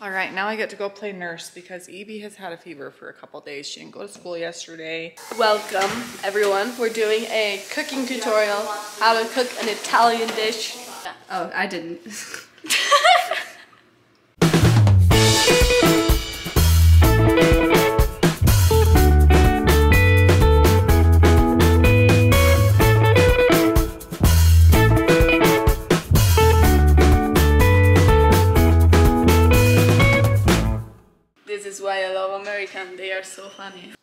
All right, now I get to go play nurse because Evie has had a fever for a couple days. She didn't go to school yesterday. Welcome, everyone. We're doing a cooking tutorial, how to cook an Italian dish. Oh, I didn't.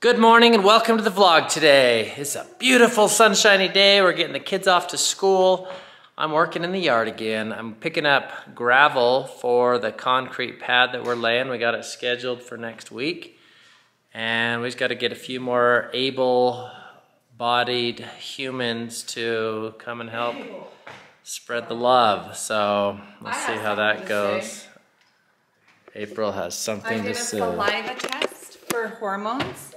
Good morning and welcome to the vlog today. It's a beautiful sunshiny day. We're getting the kids off to school. I'm working in the yard again. I'm picking up gravel for the concrete pad that we're laying. We got it scheduled for next week. And we just got to get a few more able-bodied humans to come and help spread the love. So let's see how that goes. April has something to I something did a say. saliva test for hormones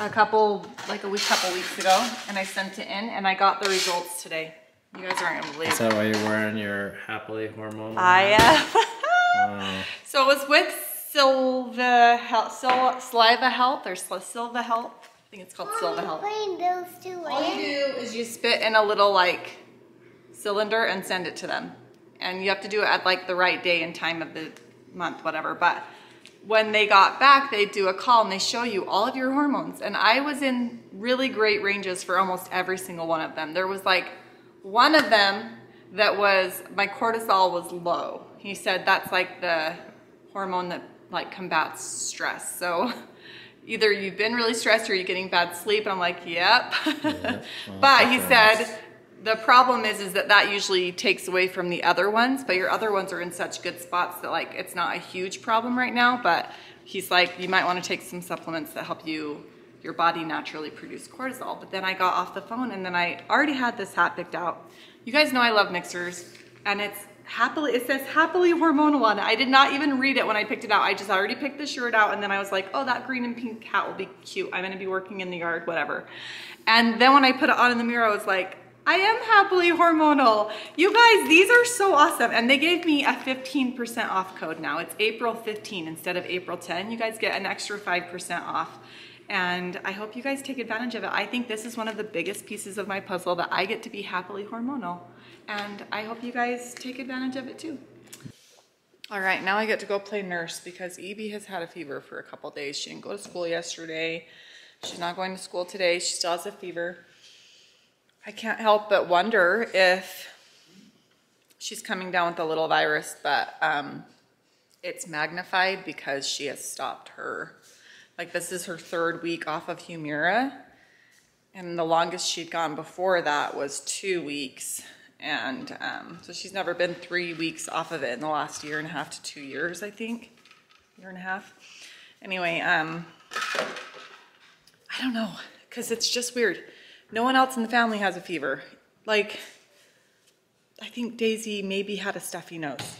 a couple, like a week, couple weeks ago, and I sent it in, and I got the results today. You guys aren't gonna believe Is that why you're wearing your happily hormone? I am. Wow. so it was with Silva Health, Sil- Saliva Health or Sil- Silva Health. I think it's called Silva Health. Those two All you do is you spit in a little like cylinder and send it to them. And you have to do it at like the right day and time of the month, whatever. But when they got back, they do a call and they show you all of your hormones. And I was in really great ranges for almost every single one of them. There was like one of them that was, my cortisol was low. He said that's like the hormone that like combats stress. So either you've been really stressed or you're getting bad sleep. And I'm like, yep. but he said, the problem is, is that that usually takes away from the other ones, but your other ones are in such good spots that like, it's not a huge problem right now, but he's like, you might want to take some supplements that help you, your body naturally produce cortisol. But then I got off the phone and then I already had this hat picked out. You guys know I love mixers and it's happily, it says happily hormonal on it. I did not even read it when I picked it out. I just already picked the shirt out and then I was like, oh, that green and pink hat will be cute. I'm gonna be working in the yard, whatever. And then when I put it on in the mirror, I was like, I am happily hormonal. You guys, these are so awesome. And they gave me a 15% off code now. It's April 15 instead of April 10. You guys get an extra 5% off. And I hope you guys take advantage of it. I think this is one of the biggest pieces of my puzzle that I get to be happily hormonal. And I hope you guys take advantage of it too. All right, now I get to go play nurse because Evie has had a fever for a couple days. She didn't go to school yesterday. She's not going to school today. She still has a fever. I can't help but wonder if she's coming down with a little virus, but um, it's magnified because she has stopped her. Like this is her third week off of Humira, and the longest she'd gone before that was two weeks. And um, so she's never been three weeks off of it in the last year and a half to two years, I think. Year and a half. Anyway, um, I don't know, because it's just weird. No one else in the family has a fever. Like, I think Daisy maybe had a stuffy nose.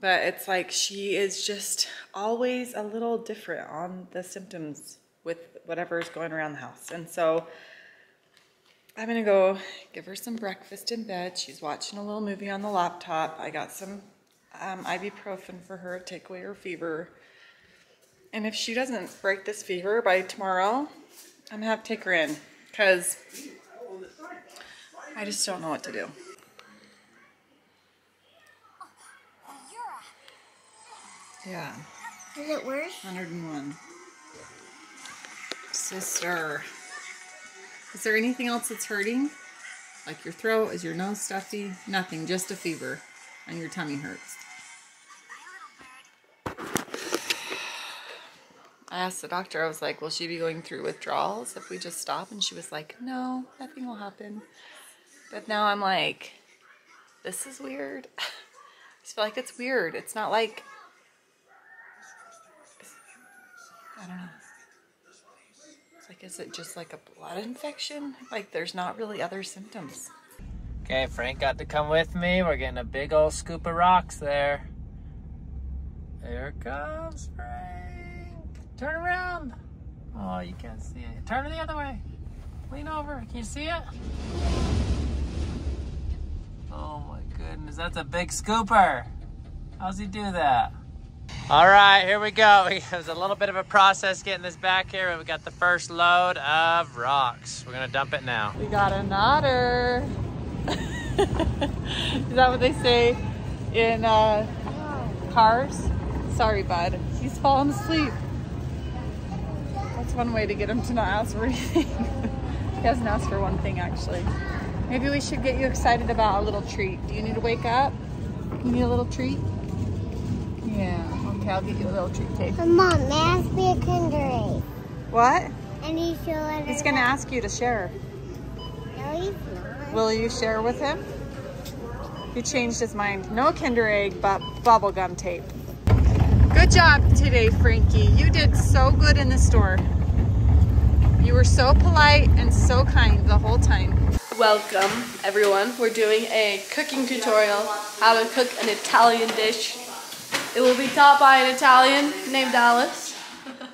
But it's like she is just always a little different on the symptoms with whatever is going around the house. And so I'm gonna go give her some breakfast in bed. She's watching a little movie on the laptop. I got some um, ibuprofen for her to take away her fever. And if she doesn't break this fever by tomorrow, I'm gonna have to take her in because I just don't know what to do. Yeah, Is it worse? 101. Sister, is there anything else that's hurting? Like your throat? Is your nose stuffy? Nothing, just a fever and your tummy hurts. I asked the doctor, I was like, will she be going through withdrawals if we just stop? And she was like, no, nothing will happen. But now I'm like, this is weird. I just feel like it's weird. It's not like, I don't know. It's like, is it just like a blood infection? Like, there's not really other symptoms. Okay, Frank got to come with me. We're getting a big old scoop of rocks there. There comes Frank. Turn around. Oh, you can't see it. Turn it the other way. Lean over. Can you see it? Oh my goodness, that's a big scooper. How's he do that? All right, here we go. It was a little bit of a process getting this back here, but we got the first load of rocks. We're gonna dump it now. We got an otter. Is that what they say in uh, cars? Sorry, bud. He's falling asleep. One way to get him to not ask for anything. he hasn't asked for one thing, actually. Maybe we should get you excited about a little treat. Do you need to wake up? You need a little treat? Yeah. Okay, I'll get you a little treat, okay? Mom, may I ask me a Kinder Egg? What? And he's sure He's gonna ask you to share. No, he's not. Will you share with him? He changed his mind. No Kinder Egg, but bubblegum tape. Good job today, Frankie. You did so good in the store. You were so polite and so kind the whole time. Welcome, everyone. We're doing a cooking tutorial, how to cook an Italian dish. It will be taught by an Italian named Alice.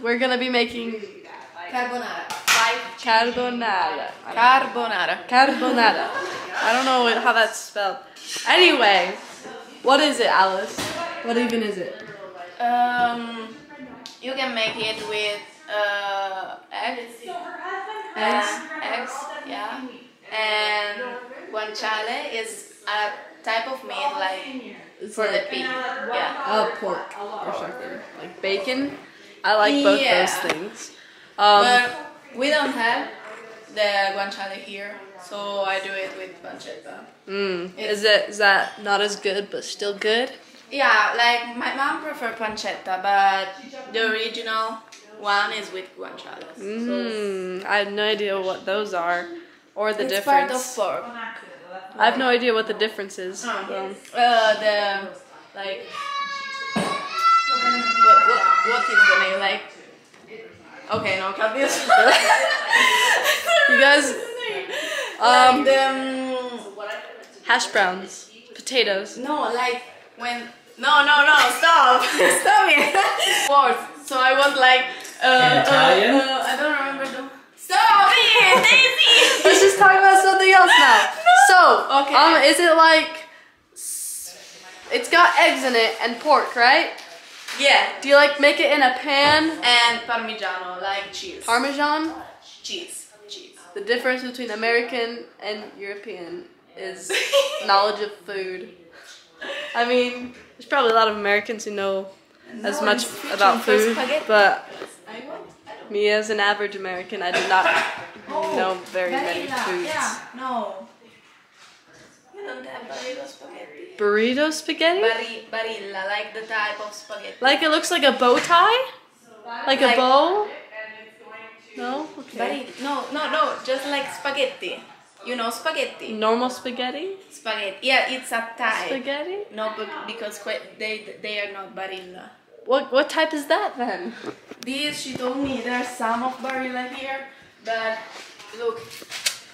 We're gonna be making Carbonara. carbonara. Carbonara. Carbonara. I don't know how that's spelled. Anyway, what is it, Alice? What even is it? Um, you can make it with uh, eggs. Eggs? Eggs, yeah. And guanciale is a type of meat like for the pig. Yeah. Oh, pork or something. Like bacon. I like both Yeah. those things. Um, But we don't have the guanciale here, so I do it with pancetta. mm, is it is that not as good but still good? Yeah, like my mom prefer pancetta, but the original one is with guanciale. Mm, I have no idea what those are or the It's difference. part of pork. I have no idea what the difference is. Um, Uh, the like what what what is the name like? Okay, no, cut this. you guys, um, um, the um, hash browns, potatoes. no, like when no no no stop stop it. Words. So I was like uh, Italian? Uh, uh, I don't remember the. Stop it, Daisy. Let's just talk about something else now. So, Okay. um, is it like it's got eggs in it and pork, right? yeah, Do you like make it in a pan? and parmigiano like cheese. Parmesan. cheese. Cheese. The difference between American and European is knowledge of food. I mean, there's probably a lot of Americans who know as much about food, spaghetti. but I want. Me as an average American, I do not know very many foods. Yeah, no. You don't have barilla spaghetti. Burrito spaghetti? Bari, barilla, like the type of spaghetti. Like it looks like a bow tie? Like a bow? No? Okay. Bari, no, no, no, just like spaghetti. You know spaghetti? Normal spaghetti? Spaghetti. Yeah, it's a type. Spaghetti? No, but because they they are not barilla. What what type is that then? These, she told me there's some of barilla here, but look,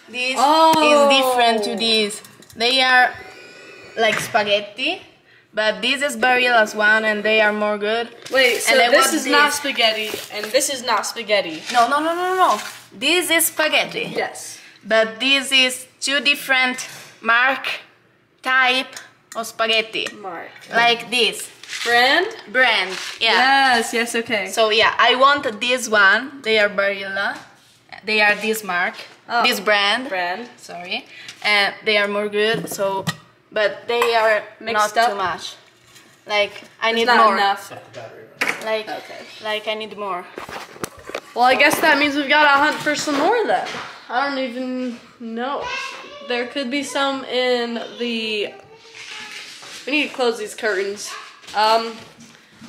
this Oh. is different to oh. these. They are like spaghetti, but this is barilla's one, and they are more good. Wait, so this is not spaghetti and this is not spaghetti. No, no, no, no, no. This is spaghetti, Yes. but this is two different mark type of spaghetti, Mark. like this Brand? brand. Yeah. Yes, yes, okay. So yeah, I want this one. They are Barilla. They are this mark, Oh. this brand. Brand. Sorry, and they are more good. So, but they are Mixed not up? too much. Like I It's need not more. enough. Like Okay. like I need more. Well, I guess that means we've got to hunt for some more then. I don't even know. There could be some in the. We need to close these curtains. Um,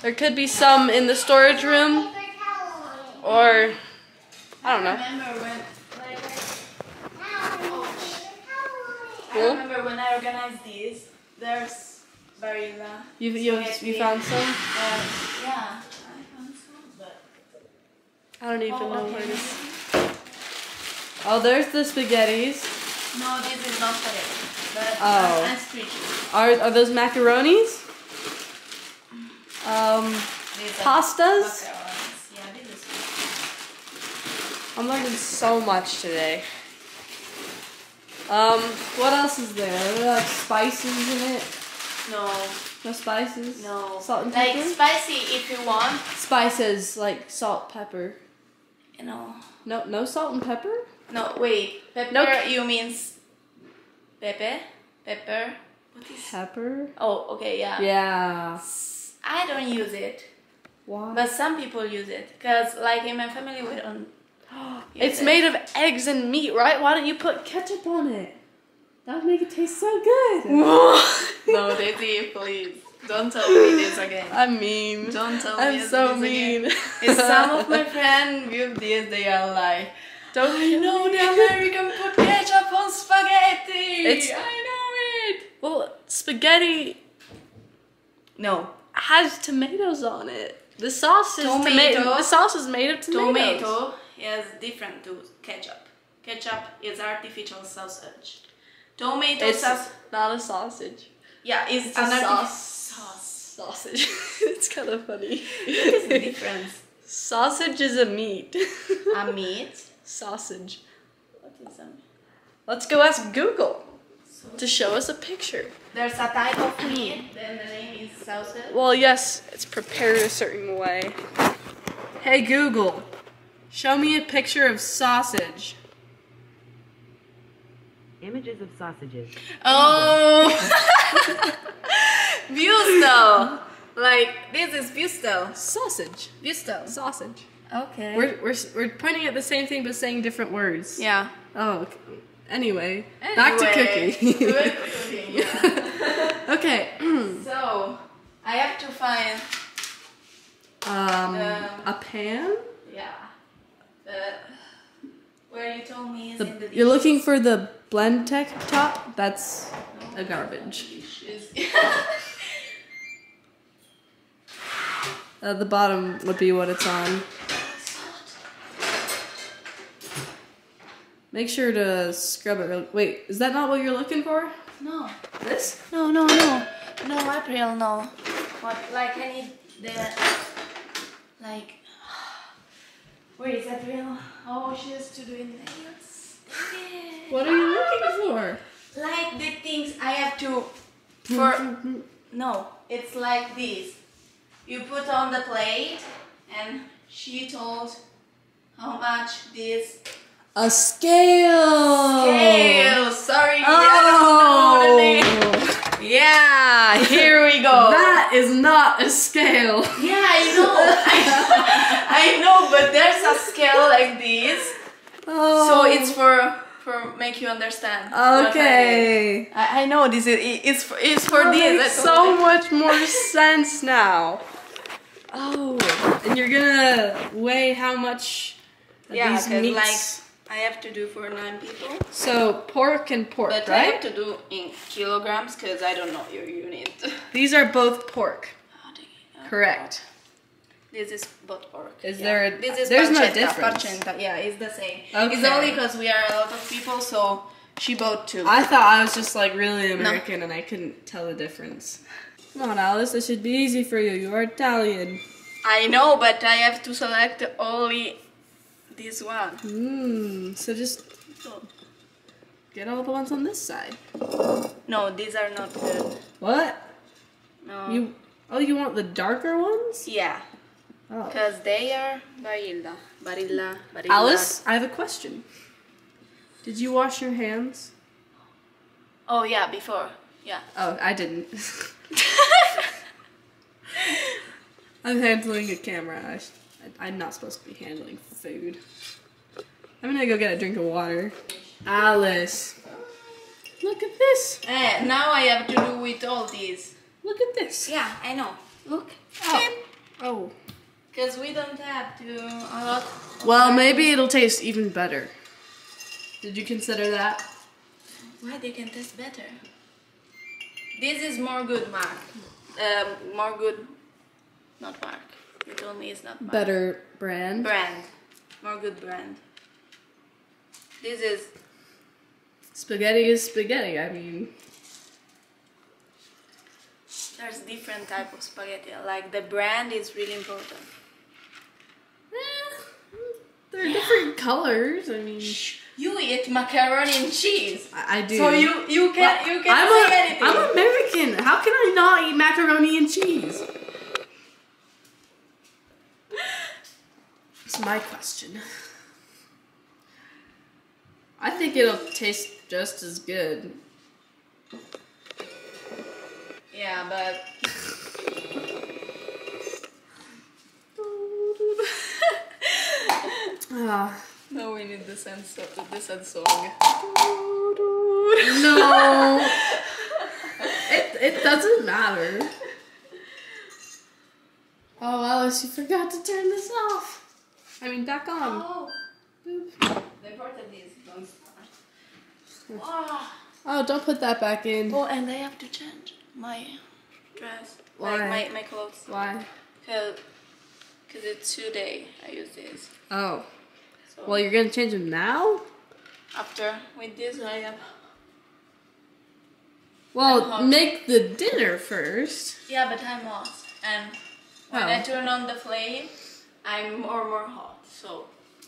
there could be some in the storage room, or I don't know. remember I remember when I organized these. There's Barilla. You you you found some? Uh, yeah. I found some, but I don't even Oh, know okay. where it is. Oh, there's the spaghettis. no, this is not spaghetti. But Oh. I'm streaky. Are are those macaronis? Um, pastas. macarons. Yeah, this is. I'm learning so much today. Um, what else is there? Are there like spices in it? No, No spices. No. Salt and like pepper. spicy if you want. spices like salt, pepper. You know. No, no salt and pepper. No, wait. Pepper. No. You means pepe, pepper. What is? Pepper. Oh, okay, yeah. Yeah. I don't use it, Why? but some people use it. Cause like in my family we don't. it's it. made of eggs and meat, right? Why don't you put ketchup on it? That would make it taste so good. no, Daisy, please don't tell me this again. I'm mean. Don't tell me I'm this so again. mean. If some of my friends view this, they are like, Don't I know the American put ketchup on spaghetti. It's- I know it. Well, spaghetti No, has tomatoes on it. The sauce is tomato. Tomato. The sauce is made of tomatoes. tomato is different to ketchup. Ketchup is artificial sausage. Tomato It's sauce. not a sausage. Yeah, it's, It's an sauce. sauce. Sausage. it's kind of funny. What is the difference? Sausage is a meat. A meat. Sausage. What is a meat? Let's go ask Google to show us a picture. There's a type of meat. Then the name is sausage. Well, yes, it's prepared a certain way. Hey Google, show me a picture of sausage. Images of sausages. Oh, Busto. Like this is Busto. Sausage. Busto. Sausage. Okay. We're, we're, we're pointing at the same thing but saying different words. yeah. Oh, okay. anyway, back to Anyway, cooking. Good cooking. Yeah. Okay. so I have to find. Um, Um, a pan. Yeah. The where you told me is The, in the you're looking for the Blendtec top. That's a garbage. Uh, the bottom would be what it's on. Make sure to scrub it. Real- Wait, is that not what you're looking for? no. This? No, no, no. No, April, no. What, like, I need the. Like. Where is April? Oh, she has to do it nails. What are you looking for? Like the things I have to. For. No, it's like this. You put on the plate, and she told how much this. A scale. Scale! Sorry, I don't know the oh. name. Yeah, here we go. That is not a scale. Yeah, I know. I know, but there's a scale like this, Oh. so it's for for make you understand. what I mean. Okay. I, I know this is it's for, it's for That this. makes that's so much more sense now. Oh, and you're gonna weigh how much Yeah, these meats. like I have to do for nine people, so pork and pork, but I have to do in kilograms because I don't know your unit. These are both pork. Oh. Correct. This is both pork. Is yeah. there a- this is there's no difference? pancetta, Yeah, it's the same. Okay. It's only because we are a lot of people, so she bought two. I thought I was just like really American and I couldn't tell the difference. Come on, Alice, this should be easy for you. You are Italian. I know, but I have to select only this one. Mmm. So just get all the ones on this side. No, these are not good. What? No. You? Oh, you want the darker ones? yeah, Oh. because they are Barilla, Barilla, Barilla. Alice, I have a question. Did you wash your hands? Oh yeah, before. Yeah. Oh, I didn't. I'm handling a camera. I sh- I'm not supposed to be handling food. I'm gonna go get a drink of water. Alice, look at this. Eh, now I have to do with all these. Look at this. Yeah, I know. Look. Oh. Oh. Because we don't have to a lot. Well, maybe it'll taste even better. Did you consider that? Why they can taste better? This is more good, Mark. Um, more good. Not Mark. You told me it's not Mark. Better brand. Brand. More good brand. This is Spaghetti is spaghetti. I mean, there's different type of spaghetti. Like the brand is really important. Eh, there are different colors. I mean, You eat macaroni and cheese. I, I do. So you you can you can I'm, a, anything. I'm American. How can I not eat macaroni and cheese? My question. I think it'll taste just as good. yeah, but Ah. no, we need this and so this and song. No. it, it doesn't matter. Oh, Alice, you forgot to turn this off. I mean, back on. Oh, Boop. the important is don't start. Oh, don't put that back in. Oh, and I have to change my dress, Why? like my my clothes, Why? cause, cause it's today I use this. Oh. So Well, you're gonna change them now? after with this I am. Well, make the dinner first. Yeah, but I'm hot, and when I Oh. turn on the flame, I'm more more hot. So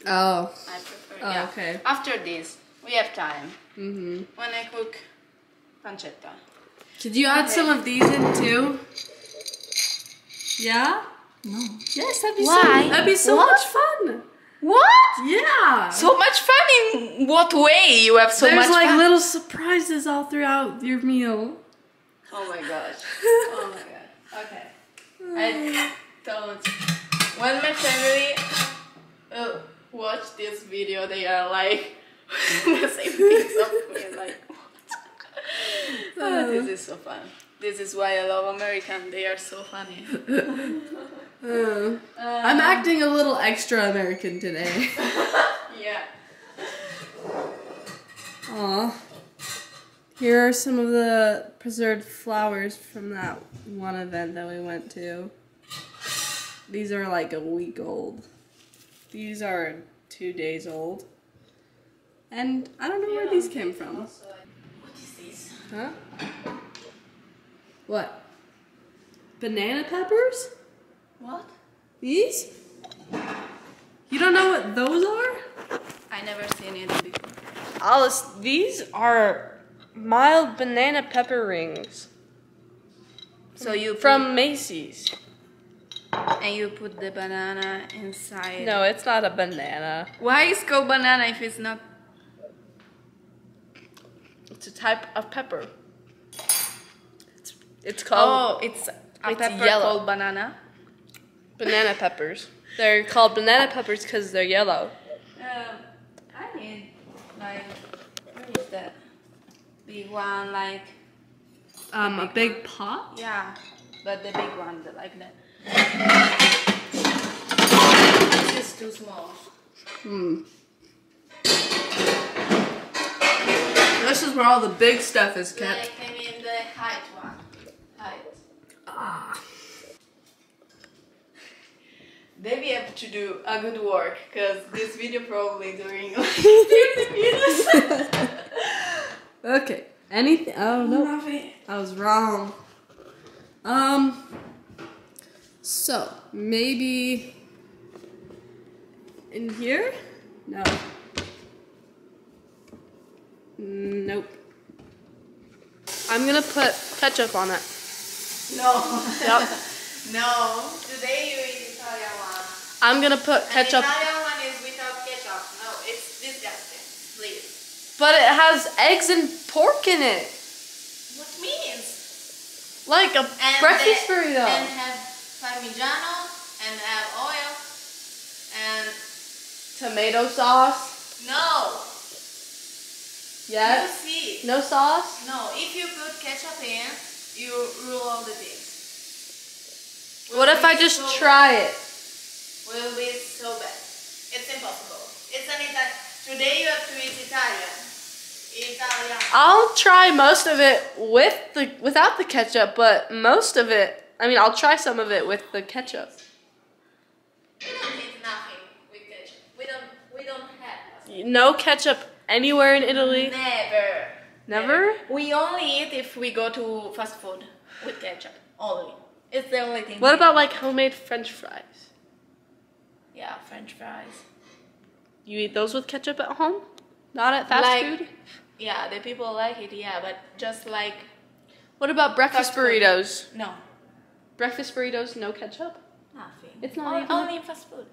Oh. I prefer. Oh, yeah. okay. After this, we have time. Mm-hmm. When I cook pancetta. Could you add some of these in too? Yeah? No. Yes, that'd be Why? so that'd be so What? much fun. What? Yeah. So much fun in what way? You have so much. There's like fun. little surprises all throughout your meal. Oh my gosh. Oh my god. Okay. I don't. When my family uh, watch this video, they are like the same things of me. Like, what? Oh, this is so fun. This is why I love American. They are so funny. Uh, I'm acting a little extra American today. Yeah. Aw. Here are some of the preserved flowers from that one event that we went to. These are like a week old. These are two days old. And I don't know where these came from. What is this? Huh? What? Banana peppers? What? These? You don't know what those are? I never seen it before. Alice, these are mild banana pepper rings So you from Macy's. And you put the banana inside. No, it's not a banana. Why is called banana if it's not? It's a type of pepper. It's, it's called Oh, it's a it's pepper yellow. called banana. banana peppers. They're called banana peppers because they're yellow. Um, I need like where is that? Big one, like Um, a big pot? yeah, but the big one, the, like that. This is too small. Hmm. This is where all the big stuff is kept. Like I mean the height one, height. Ah. Then we have to do a good work because this video probably during like 30 minutes. Okay. Anything? Oh no. It. I was wrong. Um. So maybe in here? No. Nope. I'm gonna put ketchup on it. No. Yep. no. Today you eat Italian one. I'm gonna put ketchup, Italian one is without ketchup. No, it's disgusting. Please. but it has eggs and pork in it, What means? like a And breakfast the- burrito. Parmigiano and have oil and Tomato sauce. no. Yes. see. No sauce. No, if you put ketchup in, you rule all the things. What if I just so try it? Will be so bad. It's impossible. It's an Italian. Today you have to eat Italian. Italian. I'll try most of it with the without the ketchup, but most of it. I mean, I'll try some of it with the ketchup. We don't eat nothing with ketchup. We don't. We don't have. No ketchup anywhere in Italy. Never. Never? We only eat if we go to fast food with ketchup. Only. It's the only thing. What about like homemade French fries? Yeah, French fries. You eat those with ketchup at home? Not at fast Like- food. Yeah, the people like it. Yeah, but just like What about breakfast Fast food. burritos? no, Breakfast burritos, no ketchup. Ah, nothing. It's not only, even- only fast food.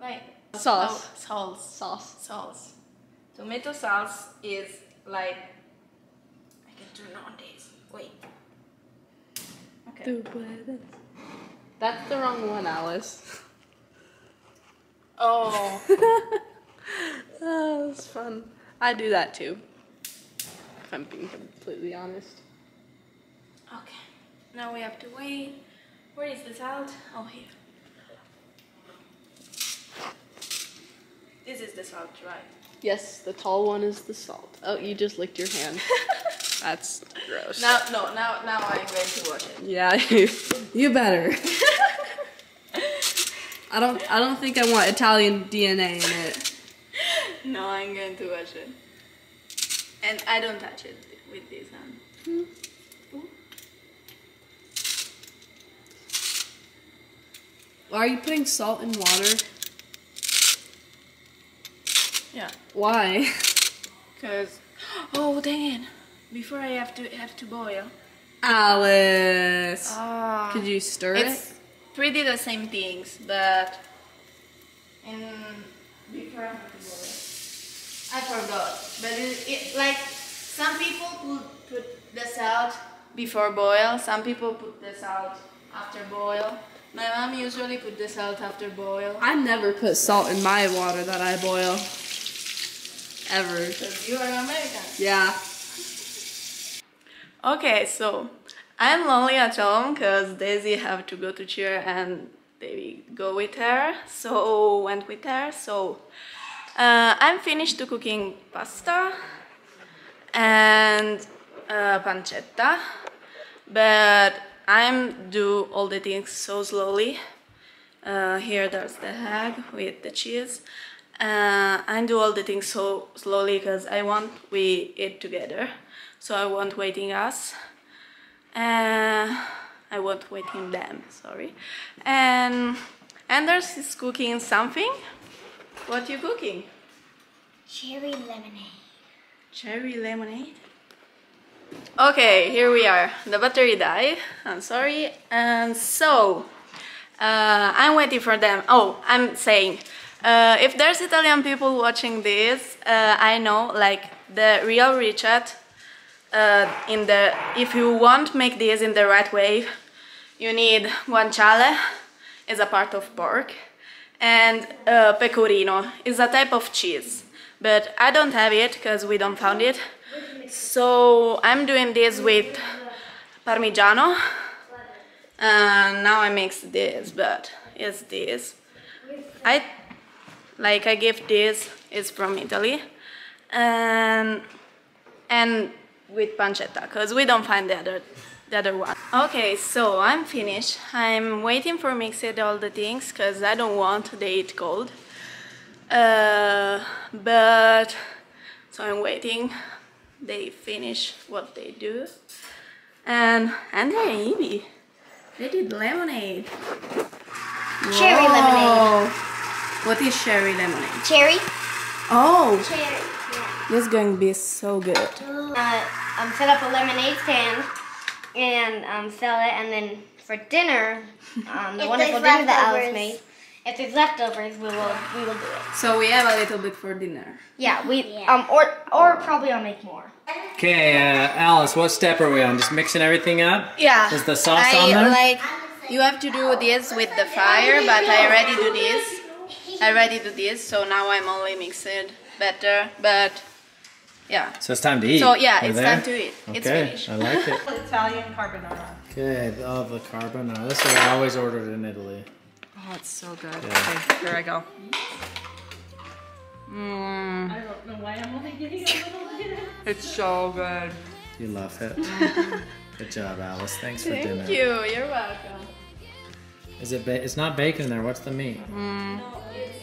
Like Sauce. Oh, sauce. Sauce. Sauce. Tomato sauce is like I can turn on this. Wait. Okay. That's the wrong one, Alice. Oh. oh, that's fun. I do that too. If I'm being completely honest. Okay. Now we have to wait. Where is the salt? Oh, here. This is the salt, right? Yes, the tall one is the salt. Oh, you just licked your hand. That's gross. Now, no, now, now I'm going to wash it. Yeah, you, you better. I don't. I don't think I want Italian DNA in it. No, I'm going to wash it. And I don't touch it with this hand. Are you putting salt in water? Yeah. Why? Cause, oh dang it! Before I have to have to boil. Alice, Ah. could you stir It's it? pretty the same things, but in before I have to boil. I forgot, but it, it like some people put put the salt before boil. Some people put the salt after boil. My mom usually put the salt after boil. I never put salt in my water that I boil. Ever. Because you are American. Yeah. Okay, so I'm lonely at home because Daisy have to go to cheer and they go with her. So went with her. So uh, I'm finished to cooking pasta and uh, pancetta, but I'm do all the things so slowly. Uh, here there's the egg with the cheese. Uh, I do all the things so slowly because I want we eat together. So I want waiting us. Uh, I want waiting them, sorry. And Ender's is cooking something. What you cooking? Cherry lemonade. Cherry lemonade. Okay, here we are. The battery died. I'm sorry. And so, uh, I'm waiting for them. Oh, I'm saying, uh, if there's Italian people watching this, uh, I know like the real Richard, Uh, in the if you want make this in the right way, you need guanciale, is a part of pork, and uh, pecorino is a type of cheese. But I don't have it because we don't found it. So I'm doing this with Parmigiano. And now I mix this, but it's this. I like I give this is from Italy, and and with pancetta because we don't find the other the other one. Okay, so I'm finished. I'm waiting for mixing all the things because I don't want they eat cold. Uh, but so I'm waiting. They finish what they do, and and they're Evie. They did lemonade. Cherry lemonade. What is cherry lemonade? Cherry? Oh, Cherry. Yeah. this is going to be so good. Uh, um, set up a lemonade stand and um, sell it, and then for dinner, um, the wonderful dinner that Alice made. If there's leftovers, we will we will do it. So we have a little bit for dinner. Yeah, we Yeah. um or or probably I'll make more. Okay, uh, Alice, what step are we on? Just mixing everything up? Yeah. Is the sauce I on there? like you have to do this with the fire, but I already do this. I already do this, so now I'm only mixing better. But yeah. So it's time to eat. So yeah, We're it's there? time to eat. It's Okay, finished. I like it. Italian carbonara. Okay, oh, the carbonara. This is what I always ordered in Italy. Oh, it's so good. Yeah. Okay, here I go. Mmm. I don't know why I'm only getting a little bit. It's so good. You love it. Good job, Alice. Thanks for dinner. Thank you. You're welcome. Is it? Ba- it's not bacon in there. What's the meat? No, it's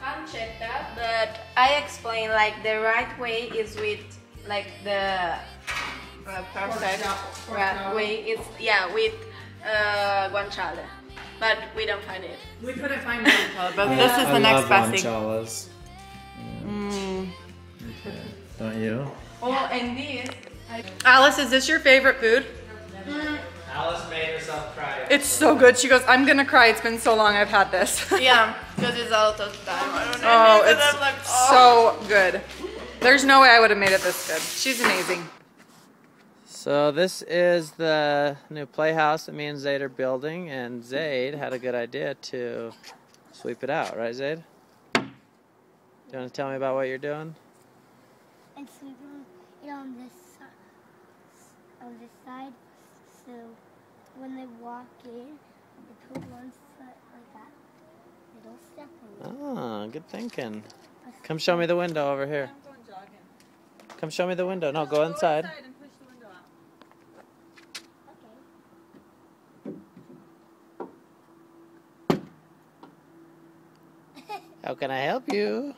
pancetta, but I explain like the right way is with like the uh, perfect right way is yeah with uh, guanciale, but we don't find it. We couldn't find it, but I- this is I the next best thing. guanciales. Mm. Don't you? Oh, and this. I, Alice, is this your favorite food? Alice made herself cry. It's so good. She goes, I'm gonna cry. It's been so long I've had this. yeah, because it's out of time. I don't know. oh, it's like, oh. so good. There's no way I would have made it this good. She's amazing. So this is the new playhouse that me and Zade are building, and Zade had a good idea to sweep it out, right, Zade? Do you want to tell me about what you're doing? And sweeping it on this on this side, so when they walk in, they put one foot like that. Little step in. Ah, good thinking. Come show me the window over here. Come show me the window. No, go inside. How can I help you?